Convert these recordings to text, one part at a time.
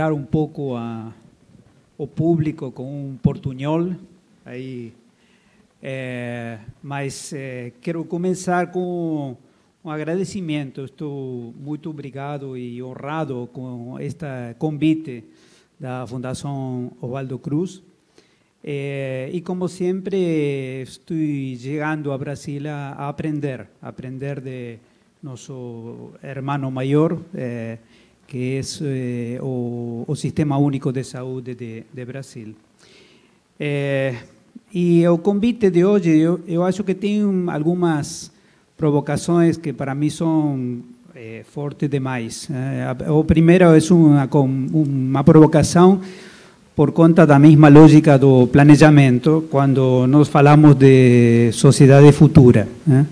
torturar um pouco a, o público com um portunhol. Aí, é, mas é, quero começar com um agradecimento. Estou muito obrigado e honrado com este convite da Fundação Osvaldo Cruz. Eh, y como siempre estoy llegando a Brasil a, aprender, a aprender de nuestro hermano mayor, eh, que es eh, o, Sistema Único de Salud de, de Brasil. y el convite de hoy, yo, yo acho que tiene algunas provocaciones que para mí son fuertes demais. o primero es una, una provocación por conta da mesma lógica do planejamento quando nós falamos de sociedade futura. Né?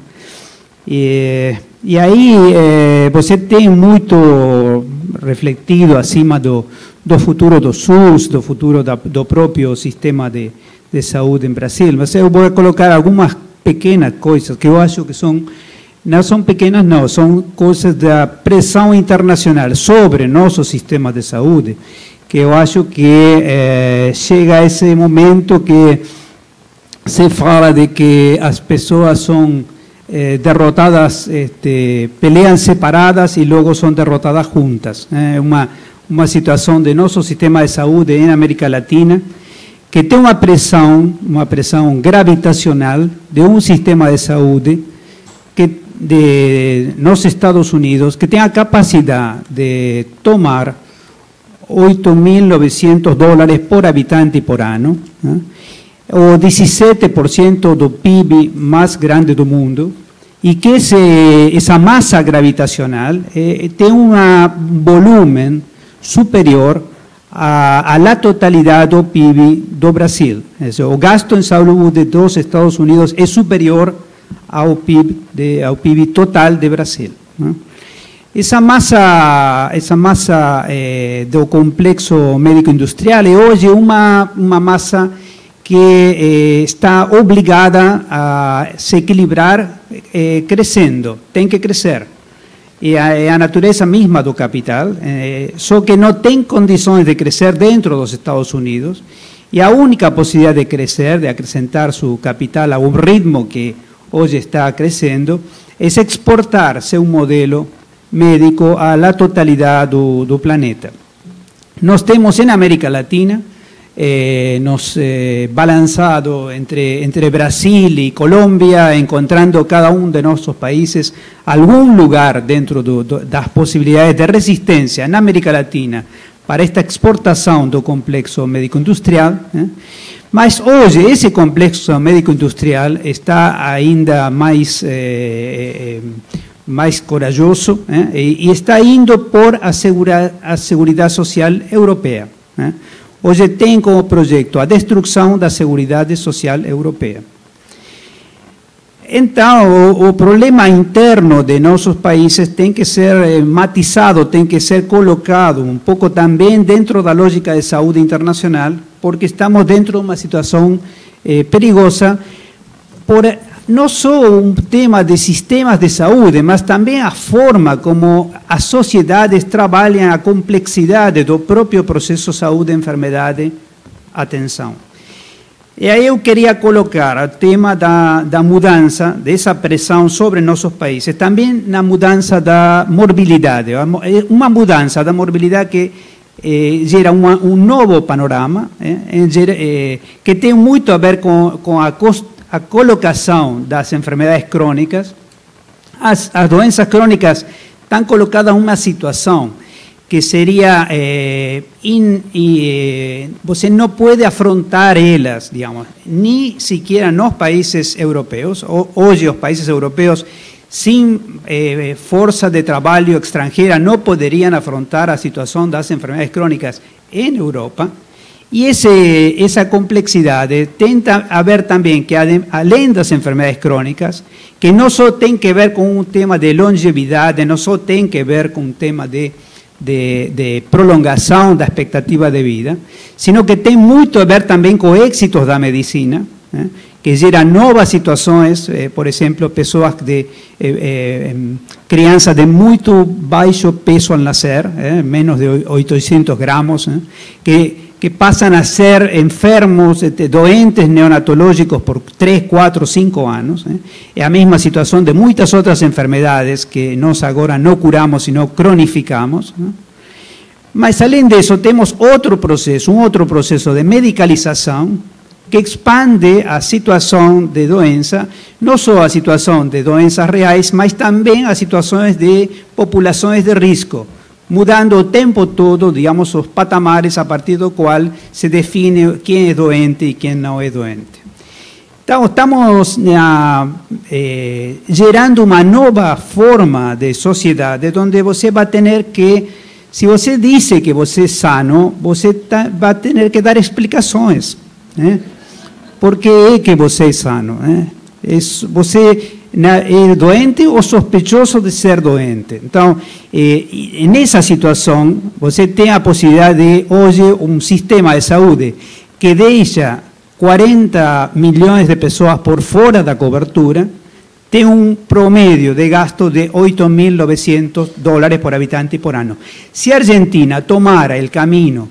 E, e aí eh, você tem muito refletido acima do, do futuro do SUS, do futuro da, do próprio sistema de, de saúde em Brasil, mas eu vou colocar algumas pequenas coisas que eu acho que são não são pequenas, não, são coisas da pressão internacional sobre nosso sistema de saúde que eu acho que é, chega esse momento que se fala de que as pessoas são é, derrotadas, este, peleam separadas e logo são derrotadas juntas. É uma, uma situação de nosso sistema de saúde em América Latina que tem uma pressão, uma pressão gravitacional de um sistema de saúde que de, nos Estados Unidos que tem a capacidade de tomar 8.900 dólares por habitante por ano, o 17% do PIB mais grande do mundo, e que esse, essa massa gravitacional eh, tem um volume superior à, à totalidade do PIB do Brasil. O gasto em saúde dos Estados Unidos é superior ao PIB, de, ao PIB total do Brasil. Essa massa, essa massa eh, do complexo médico-industrial é hoje uma, uma massa que eh, está obrigada a se equilibrar eh, crescendo, tem que crescer. É a, a, natureza mesma do capital, eh, só que não tem condições de crescer dentro dos Estados Unidos, e a única possibilidade de crescer, de acrescentar seu capital a um ritmo que hoje está crescendo, é exportar seu modelo médico a la totalidad del planeta. Nos tenemos en América Latina, eh, nos eh, balanzado entre, entre Brasil y Colombia, encontrando cada uno de nuestros países algún lugar dentro de, las posibilidades de resistencia en América Latina para esta exportación del complejo médico-industrial. ¿eh? Mas hoje esse complexo médico-industrial está ainda mais eh, mais corajoso eh, e está indo por a, segura, a Seguridade Social Europeia. Eh. Hoje tem como projeto a destruição da Seguridade Social Europeia. Então, o, o, problema interno de nossos países tem que ser eh, matizado, tem que ser colocado um pouco também dentro da lógica de saúde internacional, porque estamos dentro de uma situação eh, perigosa por não só um tema de sistemas de saúde, mas também a forma como as sociedades trabalham a complexidade do próprio processo saúde-enfermidade, atenção. E aí eu queria colocar o tema da, da mudança, dessa pressão sobre nossos países, também na mudança da morbilidade, uma mudança da morbilidade que eh, gera uma, um novo panorama, eh, eh, que tem muito a ver com, com a a colocação das enfermedades crônicas, as, as doenças crônicas estão colocadas uma situação que seria eh, in, eh, você não pode afrontar elas, digamos, nem sequer nos países europeus. Hoje os países europeus sem eh, força de trabalho estrangeira não poderiam afrontar a situação das enfermedades crônicas em Europa. Y ese, esa complejidad tenta a ver que além das enfermedades crónicas, que no solo tienen que ver con un tema de longevidad, no solo tienen que ver con un tema de, de, de expectativa de vida, sino que tienen mucho a ver también con éxitos da medicina, ¿eh? que gera novas situações, eh, por exemplo, pessoas de eh, eh, crianças de muito baixo peso ao nascer, eh, menos de 800 gramos, eh, que que pasan a ser enfermos, este, doentes neonatológicos por 3, 4, 5 anos. Eh? É a mesma situação de muitas outras enfermedades que nós agora não curamos, sino cronificamos. Eh? Mas, além disso, temos outro processo, um outro processo de medicalização que expande a situação de doença, não só a situação de doenças reais, mas também a situações de populações de risco mudando o tempo todo, digamos, os patamares a partir do qual se define quem é doente e quem não é doente. Então, estamos né, eh, gerando uma nova forma de sociedade, onde você vai ter que, se você diz que você é sano, você tá, vai ter que dar explicações. Né? Por que é que você é sano? Né? É, você é doente ou sospechoso de ser doente. Então, eh, nessa situação, você tem a possibilidade de, hoje, um sistema de saúde que deixa 40 milhões de pessoas por fora da cobertura, tem um promédio de gasto de 8.900 dólares por habitante por ano. Se a Argentina tomara o caminho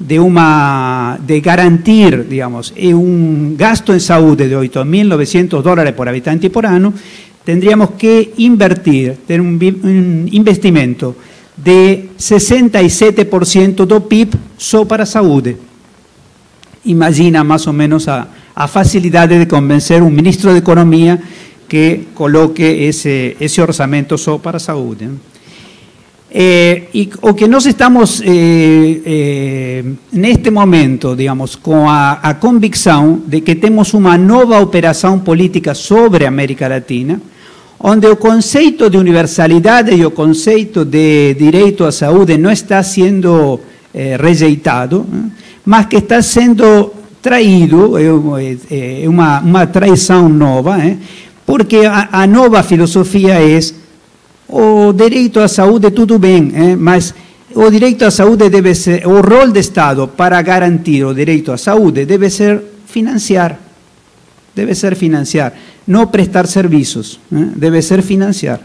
de, una, de garantir, digamos, un gasto en salud de 8.900 dólares por habitante por año, tendríamos que invertir, tener un, investimento de 67% do PIB solo para salud. Imagina más o menos a, a facilidad de convencer un ministro de Economía que coloque ese, ese orçamento solo para salud. Eh, y, o que nos estamos eh, eh, en este momento, digamos, con a, a convicción de que tenemos una nueva operación política sobre América Latina, onde o conceito de universalidade e o conceito de direito à saúde não está sendo eh, rejeitado, eh, mas que está sendo traído, é, uma, uma traição nova, porque a, a nova filosofia é o direito à saúde tudo bem, eh? mas o direito à saúde deve ser, o rol do Estado para garantir o direito à saúde deve ser financiar, deve ser financiar, não prestar serviços, eh? deve ser financiar.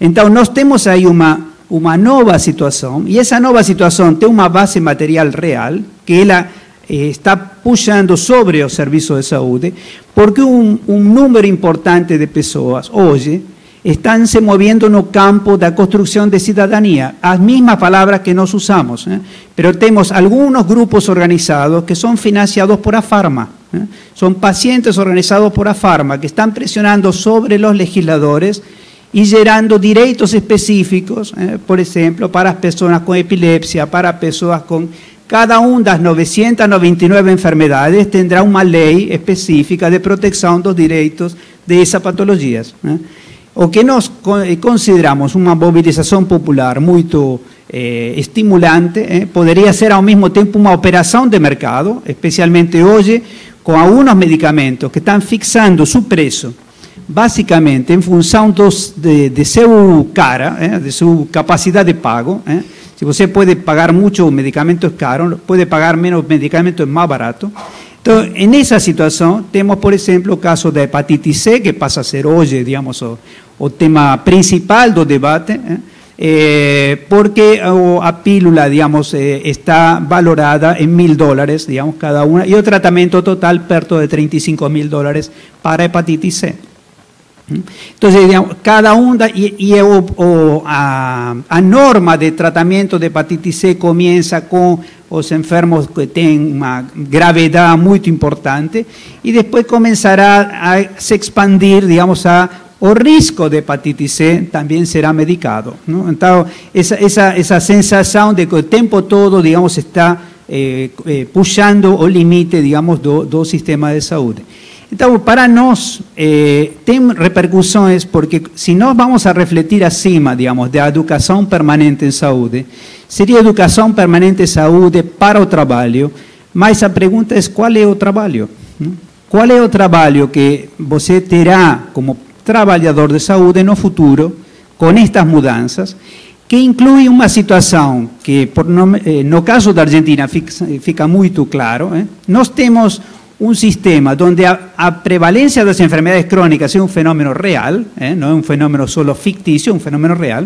Então nós temos aí uma uma nova situação e essa nova situação tem uma base material real que ela eh, está puxando sobre o serviço de saúde, porque um, um número importante de pessoas hoje están se moviendo no campo da construcción de ciudadanía, as mismas palabras que nos usamos, ¿eh? pero tenemos algunos grupos organizados que son financiados por AFARMA, ¿eh? son pacientes organizados por AFARMA que están presionando sobre los legisladores y gerando derechos específicos, ¿eh? por ejemplo, para personas con epilepsia, para personas con... Cada una de las 999 enfermedades tendrá una ley específica de protección de los derechos de esas patologías. O que nós eh, consideramos uma mobilização popular muito eh, estimulante, eh, poderia ser ao mesmo tempo uma operação de mercado, especialmente hoje, com alguns medicamentos que estão fixando seu preço, basicamente em função dos, de, de seu cara, eh, de sua capacidade de pago. Se você pode pagar muito, medicamento é caro, pode pagar menos, medicamento é mais barato. Então, nessa situação, temos, por exemplo, o caso da hepatite C, que passa a ser hoje, digamos, o, tema principal do debate, eh, eh, porque a pílula, digamos, eh, está valorada en mil dólares, digamos, cada una, y el tratamiento total perto de 35 mil dólares para hepatitis C. Entonces, digamos, cada una, y, y a, norma de tratamiento de hepatitis C comienza con los enfermos que tienen una gravedad muy importante y después comenzará a se expandir, digamos, a o risco de hepatitis C também será medicado. Não? Então, essa, essa, essa sensação de que o tempo todo, digamos, está eh, eh, puxando o limite, digamos, do, do sistema de saúde. Então, para nós, eh, tem repercussões, porque se nós vamos a refletir acima, digamos, da educação permanente em saúde, seria educação permanente em saúde para o trabalho, mas a pergunta é qual é o trabalho? Qual é o trabalho que você terá como trabalhador de saúde no futuro, com estas mudanças, que inclui uma situação que, por no, eh, caso da Argentina, fica, muito claro. Eh? Nós temos um sistema onde a, a prevalência das enfermedades crônicas é um fenômeno real, eh, não é um fenômeno solo fictício, é um fenômeno real,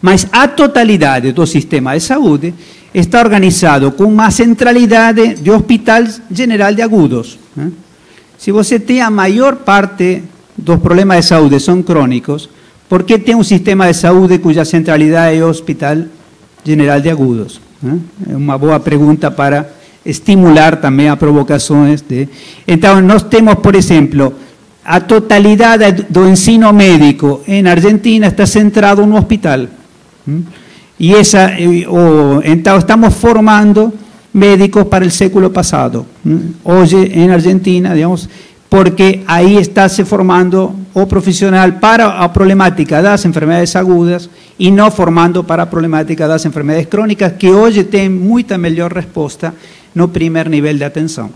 mas a totalidade do sistema de saúde está organizado com uma centralidade de hospital general de agudos. Se você tem a maior parte dos problemas de saúde são crônicos, por que tem um sistema de saúde cuja centralidade é o Hospital General de Agudos? Né? É uma boa pergunta para estimular também a provocações. De... Então, nós temos, por exemplo, a totalidade do ensino médico em Argentina está centrado no hospital. Y esa, o, entonces estamos formando médicos para el século pasado. Hoy en Argentina, digamos, porque ahí está se formando o profesional para a problemática das enfermedades agudas e não formando para a problemática das enfermedades crônicas, que hoje tem muita melhor resposta no primeiro nível de atenção.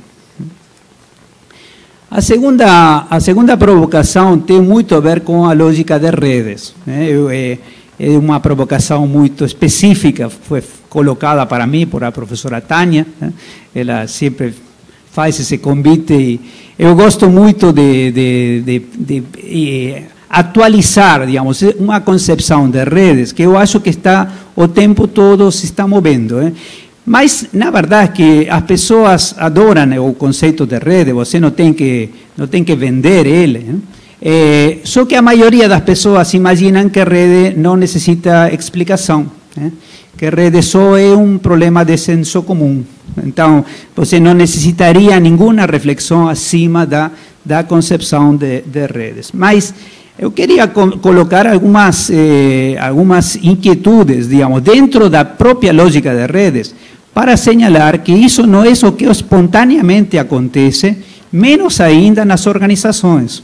A segunda, a segunda provocação tem muito a ver com a lógica de redes. Né? Eu, é, é uma provocação muito específica, foi colocada para mim por a professora Tânia, né? ela sempre faz esse convite e eu gosto muito de, de, de, de atualizar, digamos, uma concepção de redes que eu acho que está o tempo todo se está movendo. Hein? Mas, na verdade, que as pessoas adoram o conceito de rede, você não tem que, não tem que vender ele. Eh, só que a maioria das pessoas imaginam que rede não necessita explicação, né? que rede só é um problema de senso comum. Então, você não necessitaria nenhuma reflexão acima da, da concepção de, de redes. Mas eu queria colocar algumas, eh, algumas inquietudes, digamos, dentro da própria lógica de redes, para señalar que isso não é o que espontaneamente acontece, menos ainda nas organizações.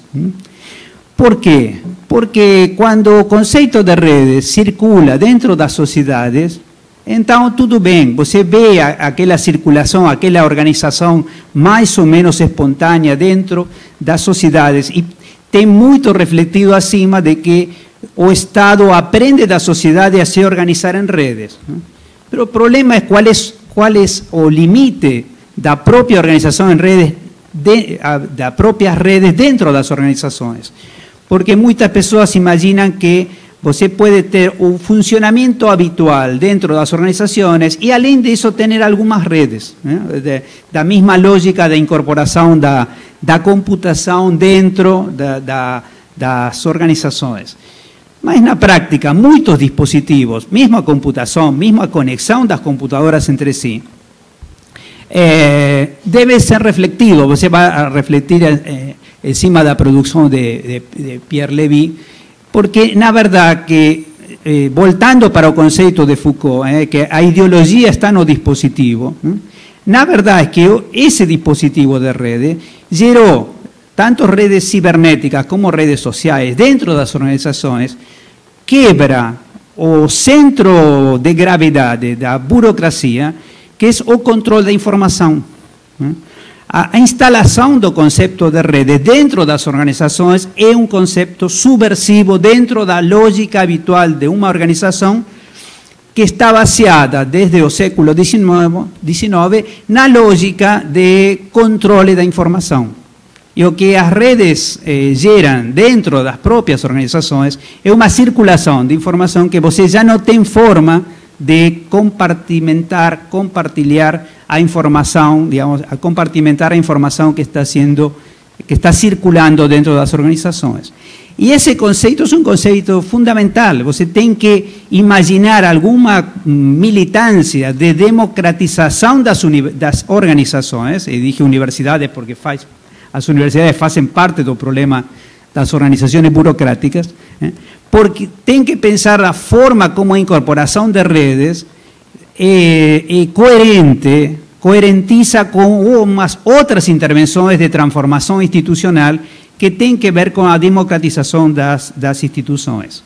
Por quê? Porque quando o conceito de redes circula dentro das sociedades, então tudo bem, você vê aquela circulação, aquela organização mais ou menos espontânea dentro das sociedades. E tem muito refletido acima de que o Estado aprende da sociedade a se organizar em redes. Mas o problema é qual é, qual é o limite da própria organização em redes, de, das próprias redes dentro das organizações porque muitas pessoas imaginam que você pode ter um funcionamento habitual dentro das organizações e, além disso, ter algumas redes, né? de, da mesma lógica da incorporação da, da computação dentro da, da, das organizações. Mas, na prática, muitos dispositivos, mesmo a computação, mesmo a conexão das computadoras entre si, eh, ser refletido, você vai refletir eh, encima da produção de Pierre Levy, porque na verdade que eh, voltando para o conceito de Foucault, eh, que a ideologia está no dispositivo, eh, na verdade é que esse dispositivo de rede gerou tanto redes cibernéticas como redes sociais dentro das organizações, quebra o centro de gravidade da burocracia, que é o controle da informação. Eh. A instalação do conceito de rede dentro das organizações é um conceito subversivo dentro da lógica habitual de uma organização que está baseada desde o século XIX na lógica de controle da informação. E o que as redes eh, geram dentro das próprias organizações é uma circulação de informação que você já não tem forma de compartimentar, compartilhar a informação, digamos, a compartimentar a informação que está sendo que está circulando dentro das organizações. E esse conceito é um conceito fundamental. Você tem que imaginar alguma militância de democratização das, das organizações, e dije universidades porque faz, as universidades fazem parte do problema das organizações burocráticas, eh? Porque tem que pensar a forma como a incorporação de redes é, é coerente, coerentiza com umas outras intervenções de transformação institucional que tem que ver com a democratização das, das instituições.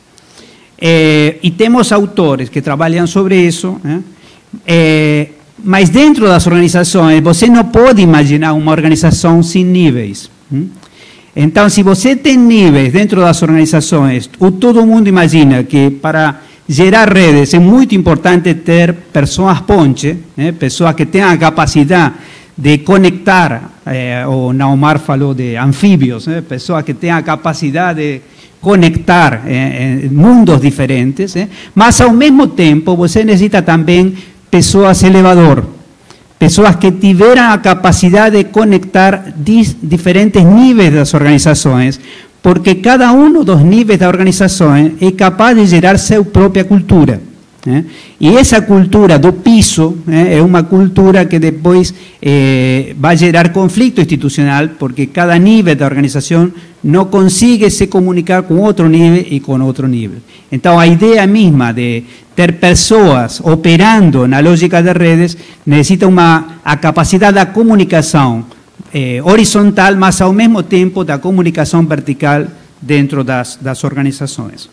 É, e temos autores que trabalham sobre isso, né? é, mas dentro das organizações você não pode imaginar uma organização sem níveis. Hein? Então, se você tem níveis dentro das organizações, todo mundo imagina que para gerar redes é muito importante ter pessoas ponte, né? pessoas que tenham a capacidade de conectar, eh, o Naomar falou de anfibios, eh, pessoas que têm a capacidade de conectar eh, mundos diferentes, mas ao mesmo tempo você necessita também pessoas elevador, pessoas que tiveram a capacidade de conectar diferentes níveis das organizações, porque cada um dos níveis da organização é capaz de gerar sua própria cultura. Né? E essa cultura do piso né, é uma cultura que depois eh, vai gerar conflito institucional, porque cada nível da organização não consegue se comunicar com outro nível e com outro nível. Então, a ideia mesma de ter pessoas operando na lógica de redes necessita uma, a capacidade da comunicação eh, horizontal, mas ao mesmo tempo da comunicação vertical dentro das, das organizações.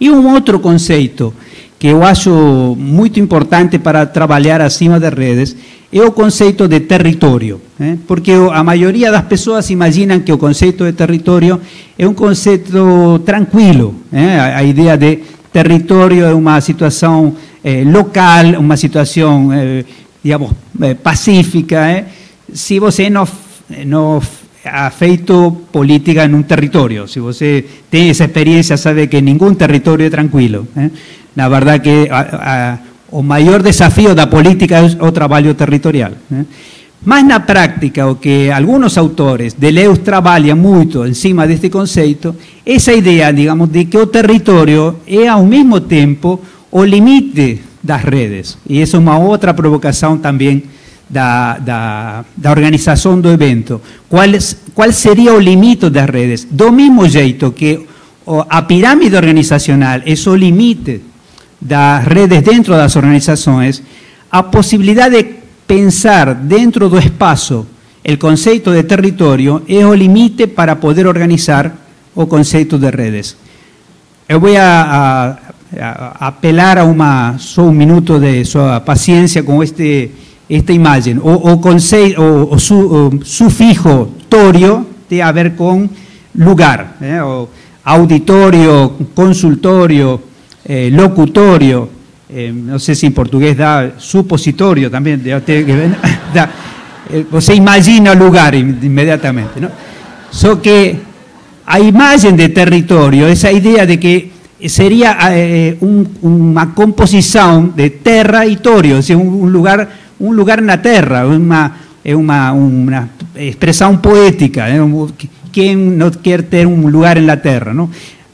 E um outro conceito que eu acho muito importante para trabalhar acima das redes é o conceito de território, né? porque a maioria das pessoas imaginam que o conceito de território é um conceito tranquilo, né? a, ideia de território é uma situação eh, local, uma situação, eh, digamos, eh, pacífica, se você não, não ha feito política en un territorio. Si você tem esa experiencia, sabe que ningún territorio é tranquilo. Eh? Na verdade que a, a, o maior desafio da política é o trabalho territorial. Eh? Mas na práctica, o que algunos autores de Leus trabalham muito em cima deste conceito, essa ideia, digamos, de que o território é ao mesmo tempo o limite das redes. E isso é uma outra provocação também da, da, da organização do evento, qual, qual seria o limite das redes. Do mesmo jeito que a pirâmide organizacional é o limite das redes dentro das organizações, a possibilidade de pensar dentro do espaço o conceito de território é o limite para poder organizar o conceito de redes. Eu vou a, a, a apelar a uma, só um minuto de sua paciência com este esta imagen, o, o, o, su, sufijo torio tiene a ver con lugar, eh, o auditorio, consultorio, eh, locutorio, eh, no sé si en portugués da supositorio también, da, você imagina lugar inmediatamente. ¿no? So que a imagen de territorio, esa idea de que sería un, una composición de terra y torio, sea, un, un lugar un lugar na terra, uma, é uma, uma expressão poética. Né? Quem não quer ter um lugar na terra? Não?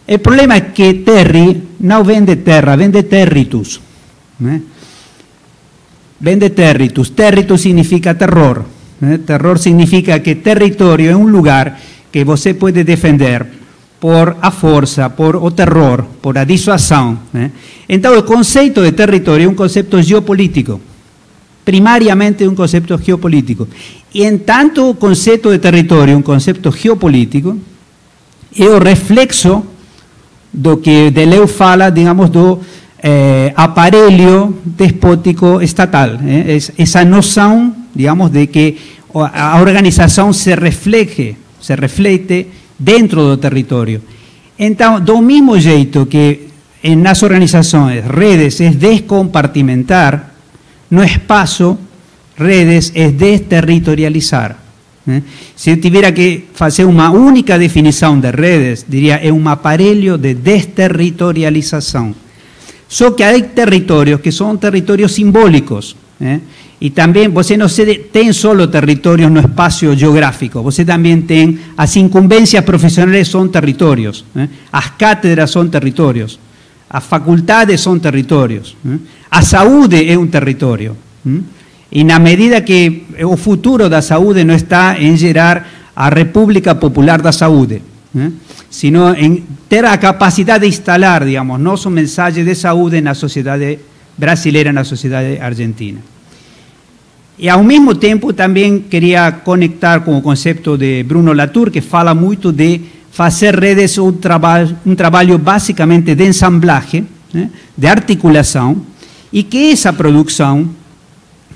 O problema é que terri não vem de terra, vem de territus. Né? Vem de territus. Territus significa terror. Né? Terror significa que território é um lugar que você pode defender por a força, por o terror, por a dissuasão. Então, o conceito de território é um conceito geopolítico primariamente un concepto geopolítico. Y en tanto concepto de territorio, un concepto é o reflexo do que Deleuze fala, digamos, do eh, aparelho despótico estatal. Eh? Essa noção, digamos, de que a organização se refleje, se reflete dentro do território. Então, do mesmo jeito que nas organizações, redes é descompartimentar, no espacio, redes, es desterritorializar. ¿eh? Si tuviera que hacer una única definición de redes, diría es un aparelho de desterritorialización. Só que hay territorios que son territorios simbólicos. ¿eh? Y también, você no ten solo territorios no espacio geográfico, você también ten las incumbencias profesionales son territorios, ¿eh? las cátedras son territorios, las facultades son territorios. A saúde é um território. E na medida que o futuro da saúde não está em gerar a República Popular da Saúde, sino em ter a capacidade de instalar, digamos, nosso mensagem de saúde na sociedade brasileira, na sociedade argentina. E ao mesmo tempo também queria conectar com o conceito de Bruno Latour, que fala muito de fazer redes um trabalho, um trabalho basicamente de ensamblagem, né? de articulação, y que esa producción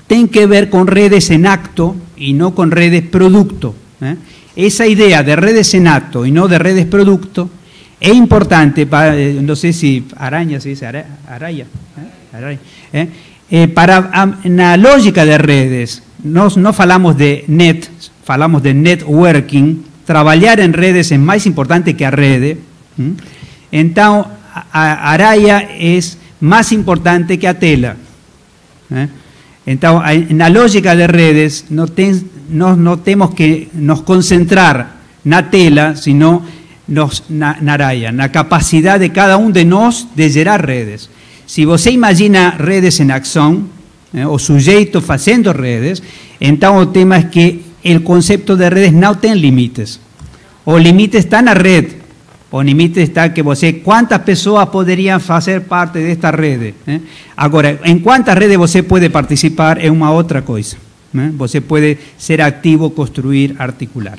tiene que ver con redes en acto y no con redes producto. ¿eh? Esa idea de redes en acto y no de redes producto es importante para, eh, no sé si araña se dice araya, ¿eh? para la lógica de redes nós não falamos de net, falamos de networking, trabalhar em redes é mais importante que a rede. A Araya é mais importante que a tela. Então, na lógica de redes, não, tem, não, temos que nos concentrar na tela, sino nos, na, na Araya, na capacidade de cada um de nós de gerar redes. Se você imagina redes em ação, eh, o sujeito fazendo redes, então o tema é que o conceito de redes não tem limites. O limite está na rede. O limite está que você, quantas pessoas poderiam fazer parte desta rede. Eh? Agora, em quantas redes você pode participar é uma outra coisa. Eh? Você pode ser ativo, construir, articular.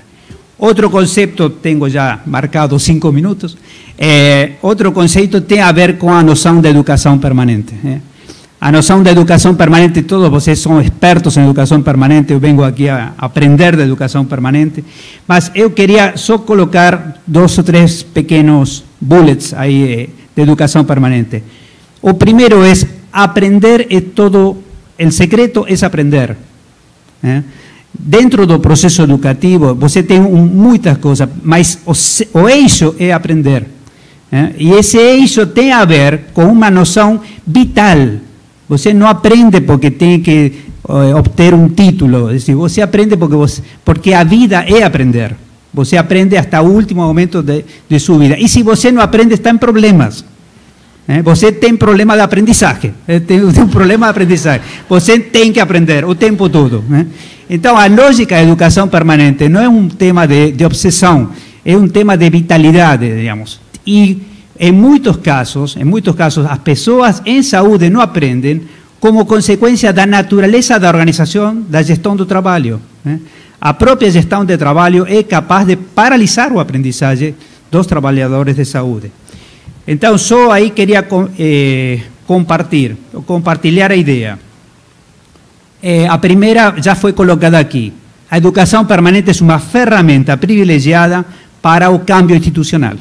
Outro conceito, tenho já marcado cinco minutos, é, outro conceito tem a ver com a noção de educação permanente. É. A noção de educação permanente, todos vocês são expertos em educação permanente, eu venho aqui a aprender de educação permanente, mas eu queria só colocar dois ou três pequenos bullets aí de educação permanente. O primeiro é aprender é todo, o secreto é aprender. É. Dentro do processo educativo, você tem um, muitas coisas, mas o, o eixo é aprender. É? E esse eixo tem a ver com uma noção vital. Você não aprende porque tem que uh, obter um título. Você aprende porque, você, porque a vida é aprender. Você aprende até o último momento de, de sua vida. E se você não aprende, está em problemas. É? Você tem problema de aprendizagem. Tem, tem, um problema de aprendizagem. Você tem que aprender o tempo todo. É? Então, a lógica da educação permanente não é um tema de, de obsessão, é um tema de vitalidade, digamos. E em muitos casos, em muitos casos, as pessoas em saúde não aprendem como consequência da natureza da organização da gestão do trabalho. Né? A própria gestão de trabalho é capaz de paralisar o aprendizagem dos trabalhadores de saúde. Então, só aí queria eh, compartilhar, a ideia. Eh, a primeira já foi colocada aqui. A educação permanente é uma ferramenta privilegiada para o cambio institucional.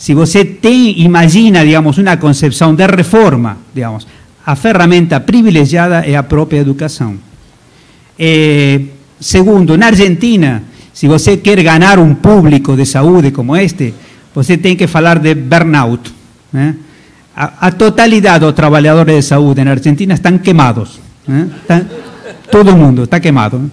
Se você tem, imagina, digamos, uma concepção de reforma, digamos, a ferramenta privilegiada é a própria educação. Eh, segundo, na Argentina, se você quer ganhar um público de saúde como este, você tem que falar de burnout. Né? A, a totalidade dos trabalhadores de saúde na Argentina estão queimados. Está, todo mundo está queimado.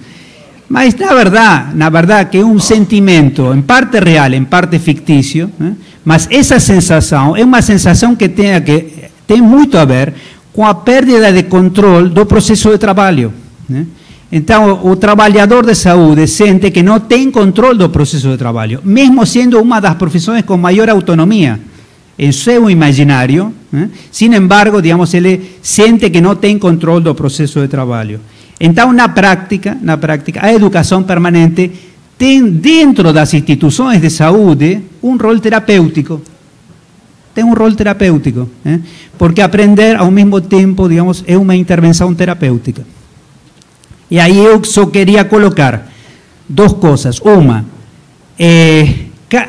Mas na verdade, na verdade que é um sentimento em parte real, em parte fictício, né? mas essa sensação é uma sensação que tem, que tem muito a ver com a perda de controle do processo de trabalho. Né? Então, o trabalhador de saúde sente que não tem controle do processo de trabalho, mesmo sendo uma das profissões com maior autonomia em seu imaginário. Né? Sin embargo, digamos, ele sente que não tem controle do processo de trabalho. Então, na prática, na prática, a educação permanente tem dentro das instituições de saúde um rol terapêutico. Tem um rol terapêutico, né? porque aprender ao mesmo tempo, digamos, é uma intervenção terapêutica. E aí eu só queria colocar duas coisas. Uma, é,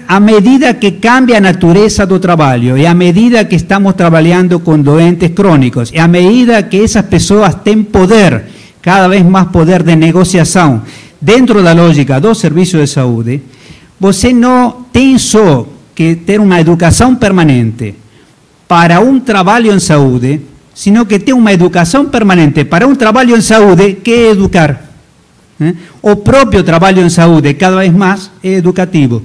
a medida que cambia a natureza do trabalho, e a medida que estamos trabalhando com doentes crônicos, e a medida que essas pessoas têm poder, cada vez mais poder de negociação, dentro da lógica do serviço de saúde, você não tem só que ter uma educação permanente para um trabalho em saúde, sino que tem uma educação permanente para um trabalho em saúde que é educar. ¿eh? O próprio trabalho em saúde, cada vez mais, educativo.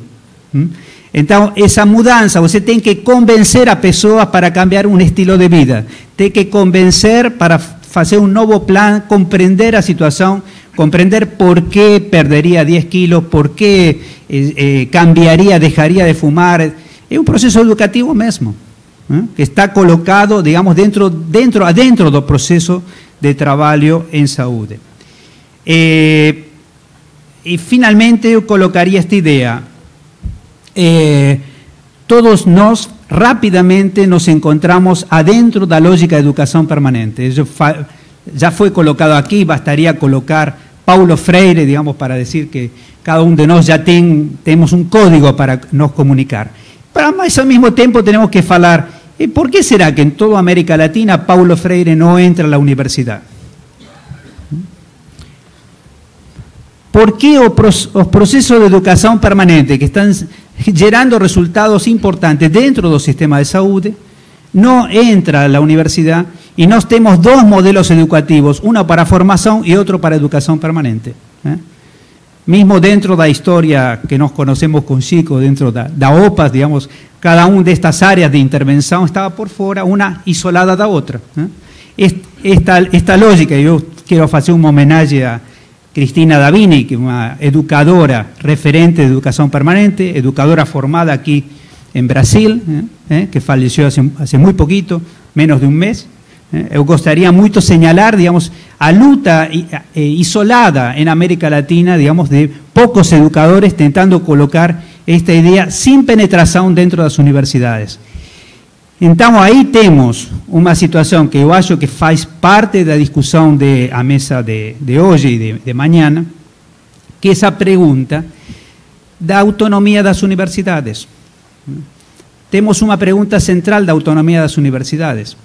Então, essa mudança, você tem que convencer a pessoas para cambiar um estilo de vida. Tem que convencer para fazer um novo plano, compreender a situação, compreender por que perderia 10 quilos, por que eh, eh, cambiaria, deixaria de fumar. É um processo educativo mesmo. ¿eh? que está colocado, digamos, dentro, dentro, adentro do processo de trabalho em saúde. Eh, e finalmente eu colocaria esta ideia. Eh, todos nós rapidamente nos encontramos adentro da lógica de educação permanente. Já foi colocado aqui, bastaria colocar Paulo Freire, digamos, para dizer que cada um de nós já tem, temos um código para nos comunicar. Mas ao mesmo tempo tenemos que falar, ¿y por qué será que en toda América Latina Paulo Freire no entra a la universidad? Por que os processos de educação permanente que estão gerando resultados importantes dentro do sistema de saúde não entra a universidade e nós temos dois modelos educativos, um para formação e outro para educação permanente. ¿eh? Mismo dentro da história que nós conhecemos com Chico, dentro da, da OPAS, digamos, cada uma destas áreas de intervenção estava por fora, uma isolada da outra. ¿eh? Esta, esta lógica, eu quero fazer uma homenagem a Cristina Davini, que é uma educadora referente de educação permanente, educadora formada aqui em Brasil, ¿eh? que faleceu há muito pouquito, menos de um mês. Eh, eu gostaria muito señalar, digamos, a luta eh, isolada en América Latina, digamos, de pocos educadores tentando colocar esta idea sin penetración dentro de las universidades. Então, aí temos uma situação que eu acho que faz parte da discussão de a mesa de, de hoje e de, de manhã, que é essa pergunta da autonomia das universidades. Temos uma pergunta central da autonomia das universidades.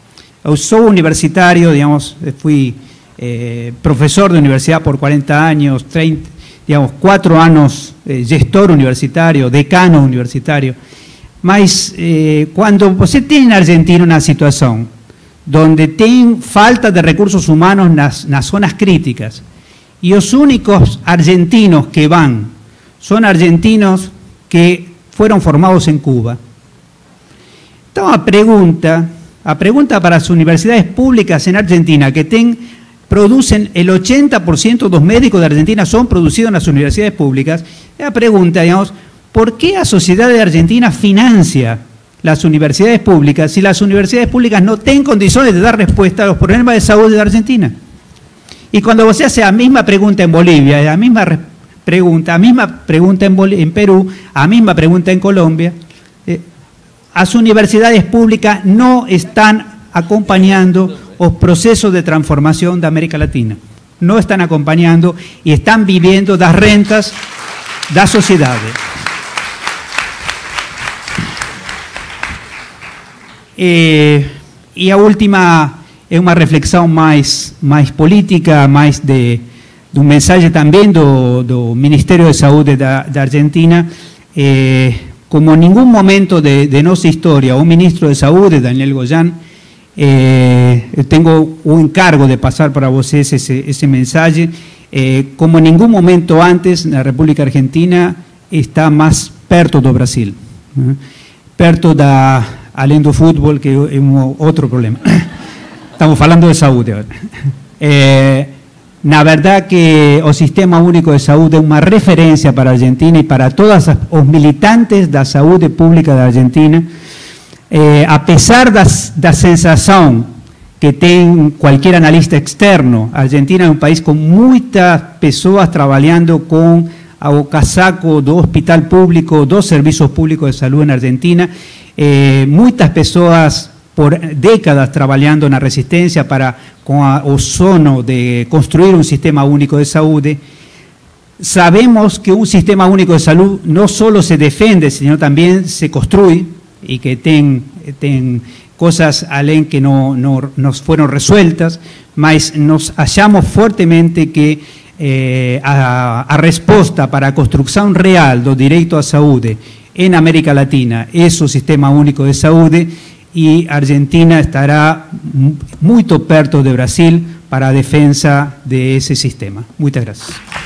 Eu sou universitario, digamos, fui eh, profesor de universidad por 40 años, 30, digamos, cuatro años eh, gestor universitario, decano universitario. Mas eh, quando você tem na Argentina uma situação onde tem falta de recursos humanos nas, nas zonas críticas e os únicos argentinos que van são argentinos que foram formados em Cuba. Então a pergunta a pregunta para las universidades públicas en Argentina que ten, producen el 80% de los médicos de Argentina son producidos en las universidades públicas. La pregunta, digamos, ¿por qué la sociedad de Argentina financia las universidades públicas si las universidades públicas no tienen condiciones de dar respuesta a los problemas de salud de Argentina? Y cuando se hace la misma pregunta en Bolivia, la misma pregunta, la misma pregunta en, Perú, la misma pregunta en Colombia, las universidades públicas no están acompañando los procesos de transformación de América Latina. No están acompañando y están viviendo las rentas de sociedades. Eh, y la última es una reflexión más, más política, más de, un mensaje también del Ministerio de Salud de, Argentina. Eh, como en ningún momento de, nuestra historia, un ministro de Salud, Daniel Goyán, eh, tengo un encargo de pasar para ustedes ese, mensaje, eh, como en ningún momento antes la República Argentina está más perto de Brasil, ¿eh? perto da, além do fútbol, que es otro problema. Estamos hablando de salud ahora. La verdad que el Sistema Único de Salud es una referencia para Argentina y para todos los militantes de la salud pública de Argentina. Eh, a pesar de la sensación que tiene cualquier analista externo, Argentina es un país con muchas personas trabajando con el casaco do hospital público, dos servicios públicos de salud en Argentina, eh, muchas personas por décadas trabajando en la resistencia para, con o sono de construir un sistema único de salud. Sabemos que un sistema único de salud no solo se defiende, sino también se construye y que tiene cosas além que no, no, nos fueron resueltas, mas nos hallamos fuertemente que eh, a, a, resposta para a construção real do direito à saúde en América Latina es o Sistema Único de Saúde y Argentina estará muy perto de Brasil para la defensa de ese sistema. Muchas gracias.